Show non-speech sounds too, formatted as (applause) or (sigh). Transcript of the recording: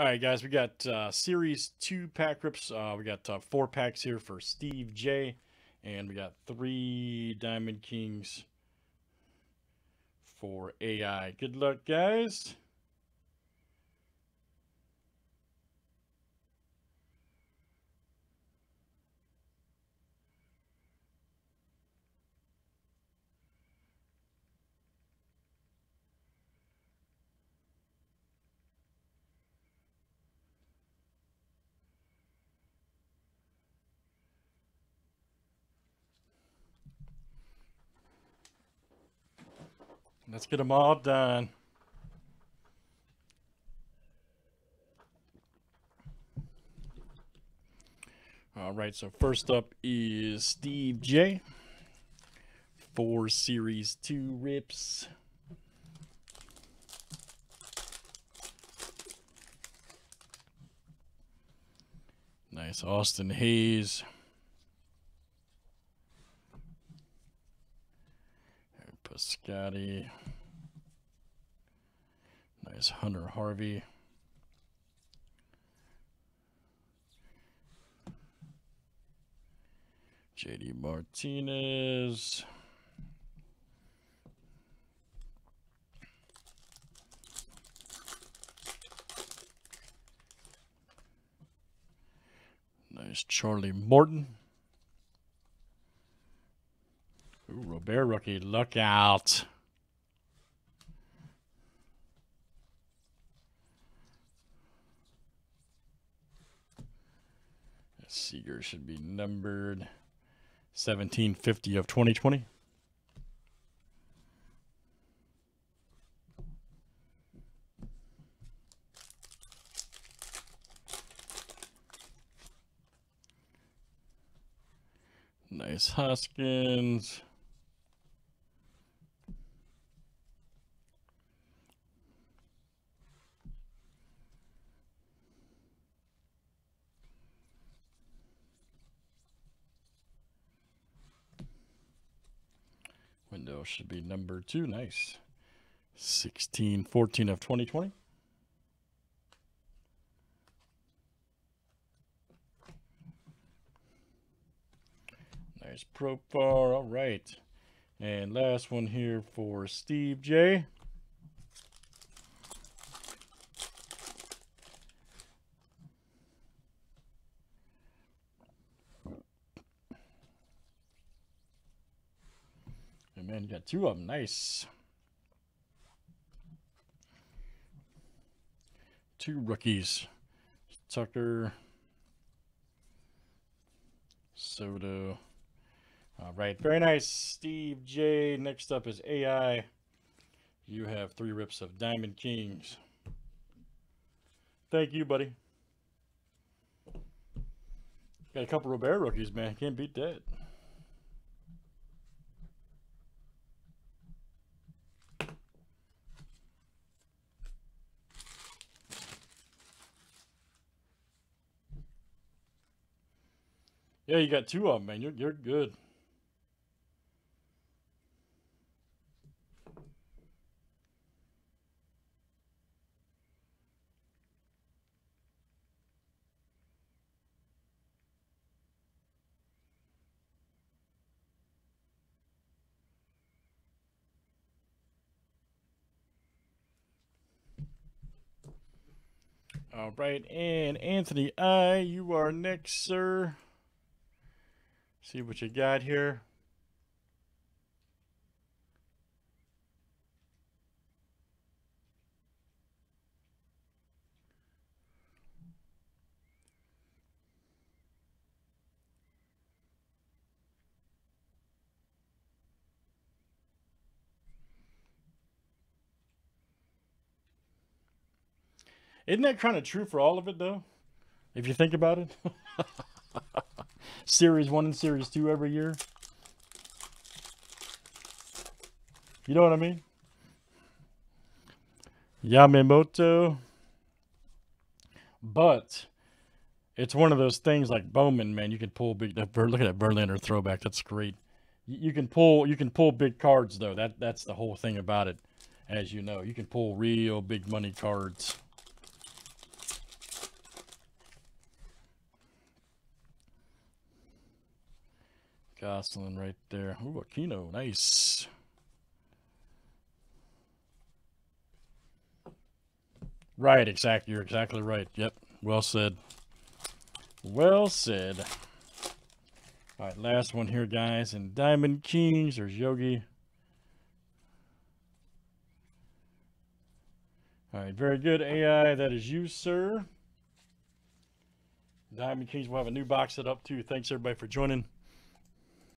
All right, guys, we got uh, Series 2 pack rips. Uh, we got uh, four packs here for Steve J. And we got three Diamond Kings for AI. Good luck, guys. Let's get them all done. All right, so first up is Steve J. Four Series 2 rips. Nice Austin Hays. Piscotty. Nice Hunter Harvey. JD Martinez. Nice Charlie Morton. Ooh, Robert rookie, look out. Seager should be numbered 1750 of 2020. Nice Hoskins. Window should be number two. Nice. 16, 14 of 2020. Nice profile. All right. And last one here for Steve J. man, you got two of them. Nice. Two rookies. Tucker. Soto. All right. Very nice, Steve J. Next up is AI. You have three rips of Diamond Kings. Thank you, buddy. Got a couple Robert rookies, man. Can't beat that. Yeah, you got two of them, man. You're you're good. All right, and Anthony I, you are next, sir. See what you got here. Isn't that kind of true for all of it, though? If you think about it. (laughs) Series 1 and Series 2 every year. You know what I mean? Yamamoto. But it's one of those things like Bowman, man. You can pull big. Look at that Verlander throwback. That's great. You can pull. You can pull big cards though. That that's the whole thing about it. As you know, you can pull real big money cards. Gosselin right there. Ooh, Aquino, nice. Right, exactly. You're exactly right. Yep. Well said. Well said. All right, last one here, guys. And Diamond Kings, there's Yogi. All right, very good, AI. That is you, sir. Diamond Kings will have a new box set up, too. Thanks, everybody, for joining.